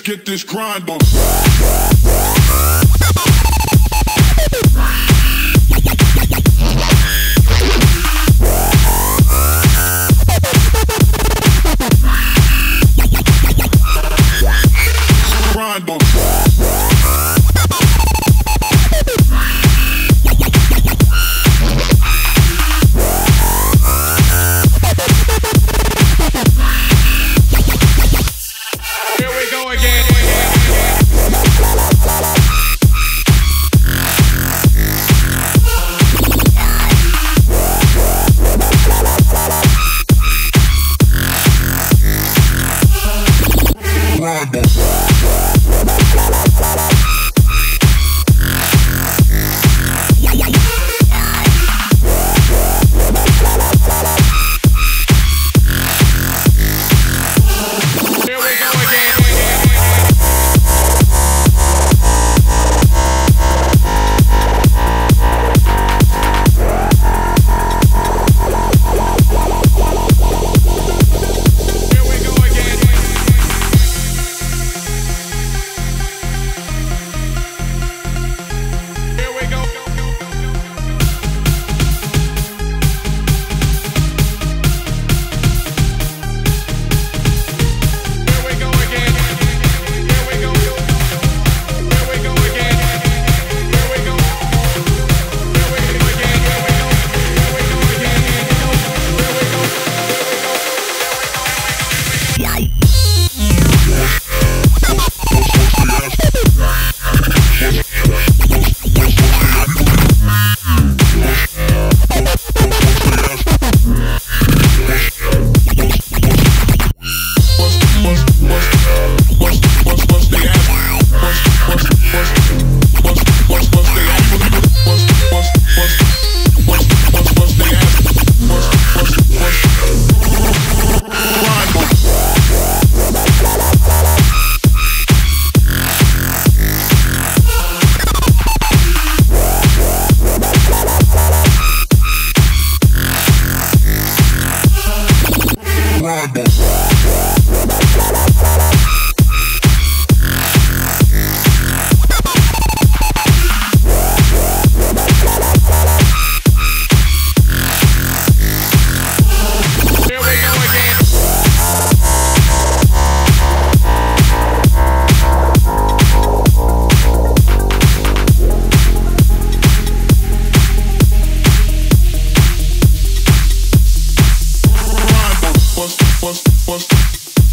get this grind on. Grind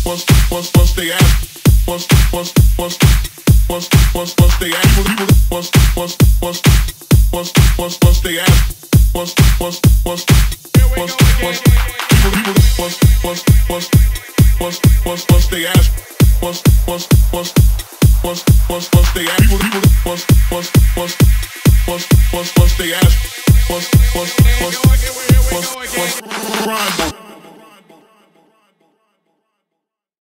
bust, bust, bust they ass. Bust, bust, bust, bust, bust, bust they. People, bust, bust, bust, bust, bust, bust they go bust, bust. again. People, people, bust, bust, bust, bust, bust, bust they ass. Bust, bust, bust, bust, bust, bust they people, bust, bust, bust, bust, bust, bust they ass. Bust, bust, Here